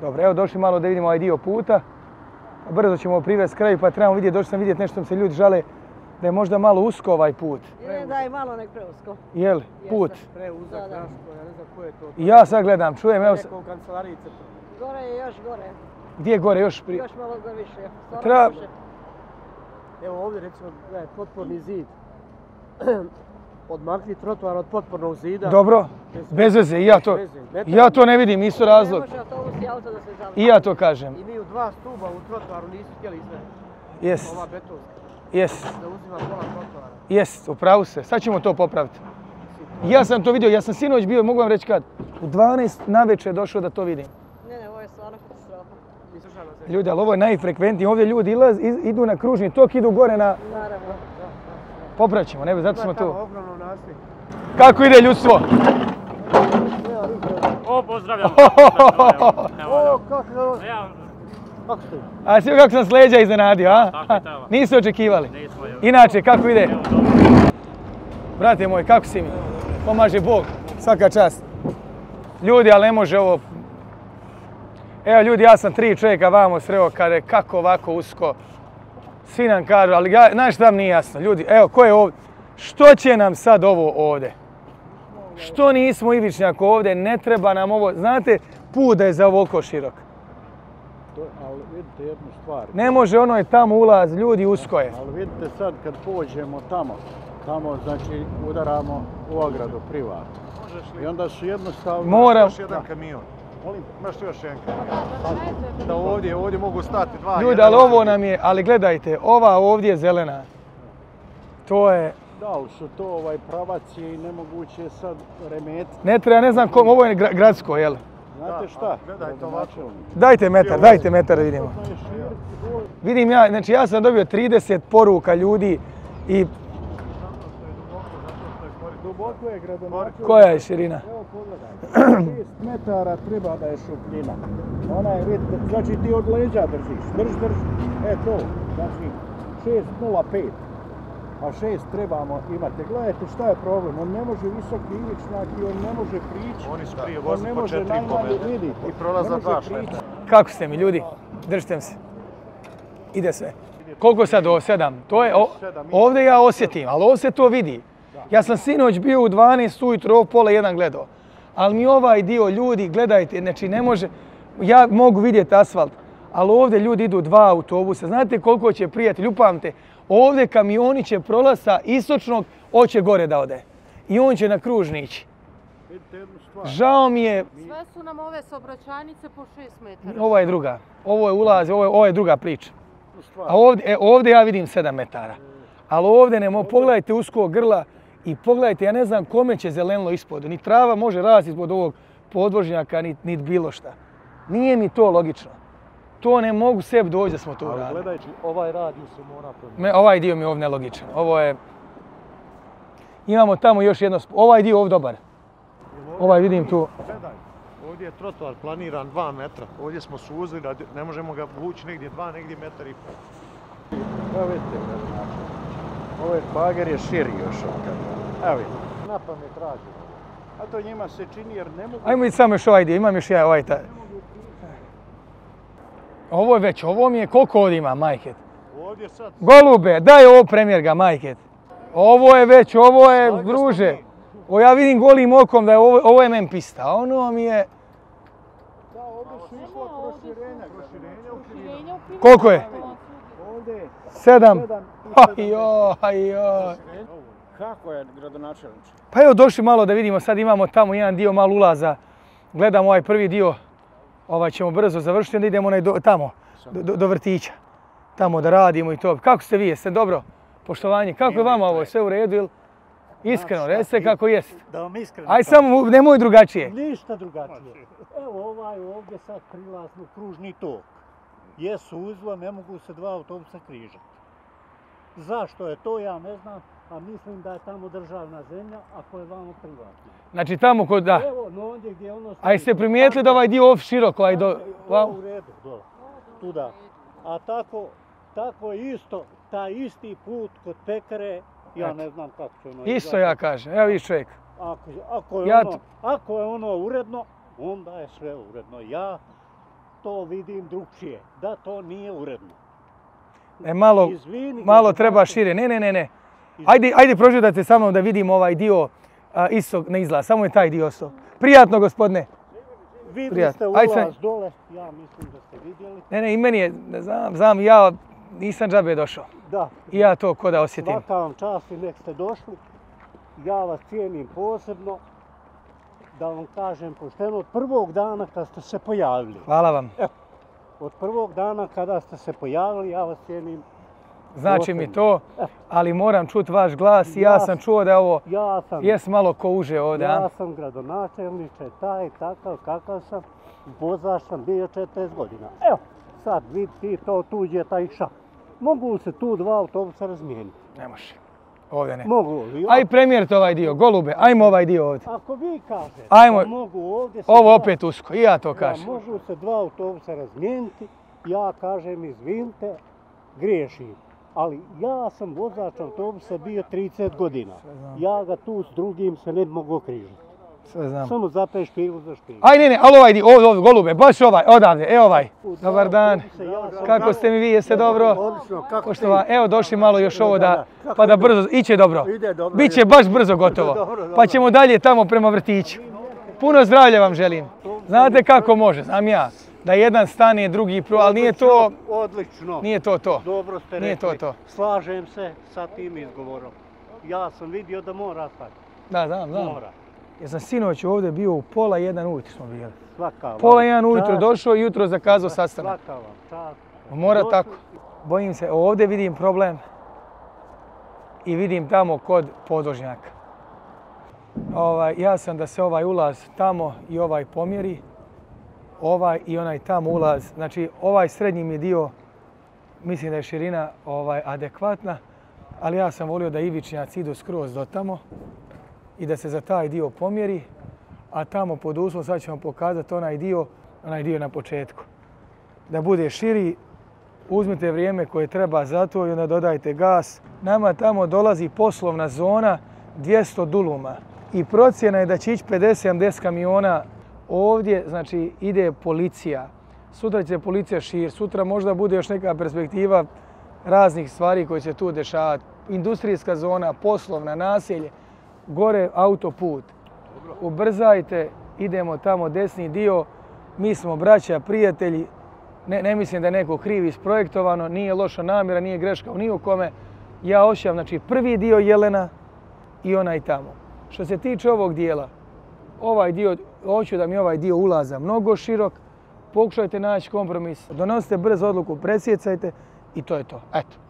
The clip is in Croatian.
Dobro, evo došli malo da vidimo ovaj dio puta. Brzo ćemo privesti kraju pa trebamo vidjeti, došli sam vidjeti nešto se ljudi žale da je možda malo usko ovaj put. Je, da je malo nek preusko. Jel, put. Preuzak Da, da. Raško, ja ne znam ko je to. I ja sad gledam, čujem, evo. Gore je još gore. gdje je gore još pri... Još malo gore više. Treba-. Evo ovdje recimo, gledaj, potporni zid. Odmakli trotoar od potpornog zida. Dobro, bez veze, i ja to, ja to ne vidim, isto razlog. I auto da se završi. I ja to kažem. I mi u dva stuba u trotoaru nisu htjeli sve. Jest, Ova betonska. jest, Da uzima pola trotoara. jest, upravu se. Sad ćemo to popraviti. Ja sam to vidio, ja sam sinoć bio, mogu vam reći kad, u 12 navečer došao da to vidim. Ne, ne, ovo je stvarno katastrofa. Ljudi, ali ovo je najfrekventnije, ovdje ljudi ilaz, iz- idu na kružni tok, idu gore na... Naravno. Popravit ćemo, ne, zato smo tu. Kako ide ljudstvo? O, pozdravljam. O, kako je? A svi kako sam s leđa iznenadio, a? Tako je. Nisu očekivali. nismo. Inače, kako ide? Evo. Brate moj, kako si mi? Pomaže Bog, svaka čast. Ljudi, ali ne može ovo... Evo ljudi, ja sam tri čovjeka vamo sreo kada kako ovako usko. Svi nam kažu, ali znaš šta mi nije jasno? Ljudi, evo, ko je ovdje? Što će nam sad ovo ovdje? Što nismo Ivičnjak ovdje? Ne treba nam ovo. Znate, put da je za ovoliko širok. To, ali vidite jednu stvar. Ne može ono je tamo ulaz, ljudi usko je. Ali vidite sad kad pođemo tamo, tamo znači udaramo u ogradu privatno. I onda su jednostavno... Moram, Još jedan kamion. Molim? Imaš još jedan kamion. Da ovdje, ovdje mogu stati dva. ljudi, ali ovo nam je, ali gledajte, ova ovdje je zelena. To je, Da, ali su to ovaj pravac je i nemoguće je sad remetiti. ne treba, ne znam kom, ovo je gra- gradsko, jel? Znate Da, šta? gledajte ovako. Dajte metar, dajte metar da vidimo. Vidim ja, znači ja sam dobio 30 poruka ljudi i Duboko je gradonačelnik. koja je širina? Evo pogledaj, 6 metara treba da je šupljina. Ona je, vidite, znači ti od leđa držiš, drž, drž, e to, znači 6.05, a 6 trebamo imati. Gledajte šta je problem, on ne može visoki iličnjak i on ne može prići. Oni su prije ne po može 4,5 najmanje metra. vidite. I prolaza dva šlepa. Kako ste mi ljudi? Držite mi se. Ide sve. Koliko sad ovo? Sedam? To je, o- ovdje ja osjetim, ali ovdje se to vidi. Ja sam sinoć bio u 12 ujutro, ovo pola jedan gledao. Ali mi ovaj dio ljudi, gledajte, znači ne može, ja mogu vidjeti asfalt, ali ovdje ljudi idu dva autobusa. Znate koliko će prijatelj, upamte, ovdje kamioni će prolaz sa istočnog, hoće gore da ode. I on će na kružni ići. Vidite jednu stvar. Žao mi je, Sve su nam ove saobraćajnice po 6 metara. ovo je druga, ovo je ulaz, ovo je, ovo je druga priča. A ovdje, e, ovdje ja vidim 7 metara. Ali ovdje ne mogu, pogledajte uskog grla i pogledajte, ja ne znam kome će zelenilo ispod. Ni trava može rasti ispod ovog podvožnjaka, ni bilo šta. Nije mi to logično. To ne mogu sebi doći da smo to Ali uradili. gledajte, ovaj radiju se mora promijeniti. Me, ovaj dio mi je ovdje nelogičan. Ovo je... Imamo tamo još jedno... Ovaj dio ovdje dobar. Ovaj vidim tu. Gledaj, ovdje je trotoar planiran 2 metra. Ovdje smo suzili, da ne možemo ga vući negdje 2, negdje metar i pol. Evo vidite. Ovaj špager je širi još od kada. Evo vidite, na pamet rađe. A to njima se čini jer ne mogu... Ajmo vidjeti samo još ovaj dio. Imam još jedan ovaj taj. Ovo je već, ovo mi je, koliko ovdje ima, majke? Ovdje sad... Golube, daj ovo premjerga, majke. Ovo je već, ovo je, druže. O, ja vidim golim okom da je ovo, ovo je men pista, a ono mi je... Da, ovdje su išla proširenja. Proširenja u krivinu. Koliko je? Ovdje je Sedam. Ajoj, ajoj. Kako je gradonačelniče? Pa evo došli malo da vidimo, sad imamo tamo jedan dio malo ulaza. Gledamo ovaj prvi dio, ovaj ćemo brzo završiti, onda idemo onaj do, tamo, do, vrtića. Tamo da radimo i to. Kako ste vi, jeste dobro? Poštovanje, kako je vama ovo, sve u redu ili? Iskreno, recite kako jest. Da vam iskreno Aj samo, nemoj drugačije. Ništa drugačije. Evo ovaj ovdje sad prilazno kružni tok. Jesu uzlo, ne mogu se dva autobusa križati. Zašto je to, ja ne znam, a mislim da je tamo državna zemlja, ako je vamo privatna. Znači tamo kod, da. Evo, no ondje gdje ono... A jeste primijetili da ovaj dio off širok, ovaj do... Ovo u redu, dole, tuda. A tako, tako isto, taj isti put kod pekare, ja ne znam kako će ono Isto ja kažem, evo vidiš čovjek. Ako, ako, je Ja ono, ako je ono uredno, onda je sve uredno. Ja to vidim drugčije, da to nije uredno. E, malo, Izvini, malo treba šire. Ne, ne, ne, ne. Ajde, ajde prožitajte sa mnom da vidimo ovaj dio a, ne izlaza. Samo je taj dio ostao. Prijatno, gospodine. Vidjeli Prijatno. ste ulaz dole, ja mislim da ste vidjeli. Ne, ne, i meni je, ne znam, znam, ja nisam džabe došao. Da, I ja to ko da osjetim. svaka vam čast i nek ste došli. Ja vas cijenim posebno. Da vam kažem pošteno, od prvog dana kad ste se pojavili, Hvala vam. od prvog dana kada ste se pojavili, ja vas cijenim. Znači mi to, ali moram čuti vaš glas i ja Ja sam čuo da je ovo, Ja sam, jes malo ko uže ovdje, ja sam gradonačelniče, taj, takav, kakav sam. Vozač sam bio 40 godina. Evo, sad vidi ti to tuđe taj šak. Mogu se tu dva autobusa razmijeniti? Ne može. Ovdje ne. Mogu? Aj premijerite ovaj dio, golube, ajmo ovaj dio ovdje. Ako vi kažete Ajmo. da mogu ovdje se Ovo opet usko, i ja to kažem. mogu se dva autobusa razmijeniti, ja kažem izvinite, griješim. Ali ja sam vozač autobusa bio 30 godina. Ja ga tu s drugim se ne bi mogao križati. Sve znam. Samo zapej špilu za špilu. Aj ne, ne, ali ovaj ovdje, ovdje, golube, baš ovaj, odavde, e ovaj. Dobar dan. Kako ste mi vi, jeste dobro? Odlično, kako Poštova, evo došli malo još ovo da, pa da brzo, iće dobro. Ide dobro, Biće baš brzo gotovo. Pa ćemo dalje tamo prema vrtiću. Puno zdravlja vam želim. Znate kako može, znam ja. Da jedan stane, drugi pro, ali nije to, Odlično. nije to to. Dobro ste Nije rekli. to to. Slažem se sa tim izgovorom. Ja sam vidio da mora stati. Da, znam, znam. Mora. Ja sam sinoć ovdje bio u pola jedan ujutro smo bili. Svaka vam Pola jedan ujutro došao i jutro zakazao sastanak. Svaka vam čast. Mora Došli- tako. Bojim se, ovdje vidim problem i vidim tamo kod podvožnjaka. Ovaj, ja sam da se ovaj ulaz tamo i ovaj pomjeri, ovaj i onaj tamo ulaz. Znači ovaj srednji mi dio, mislim da je širina ovaj, adekvatna, ali ja sam volio da ivičnjaci idu skroz do tamo i da se za taj dio pomjeri, a tamo pod uslovom, sad ću vam pokazati onaj dio, onaj dio na početku. Da bude širi, uzmite vrijeme koje treba za to i onda dodajte gas. Nama tamo dolazi poslovna zona 200 duluma i procjena je da će ići 50-70 kamiona ovdje, znači ide policija. Sutra će policija šir, sutra možda bude još neka perspektiva raznih stvari koje će se tu dešavati. Industrijska zona, poslovna, naselje, gore autoput. Ubrzajte, idemo tamo desni dio, mi smo braća, prijatelji, ne, ne mislim da je neko krivi isprojektovano, nije loša namjera, nije greška u ni u kome. Ja osjećam, znači, prvi dio Jelena i onaj tamo. Što se tiče ovog dijela, ovaj dio, hoću da mi ovaj dio ulaza mnogo širok, pokušajte naći kompromis, donosite brzo odluku, presjecajte i to je to. Eto.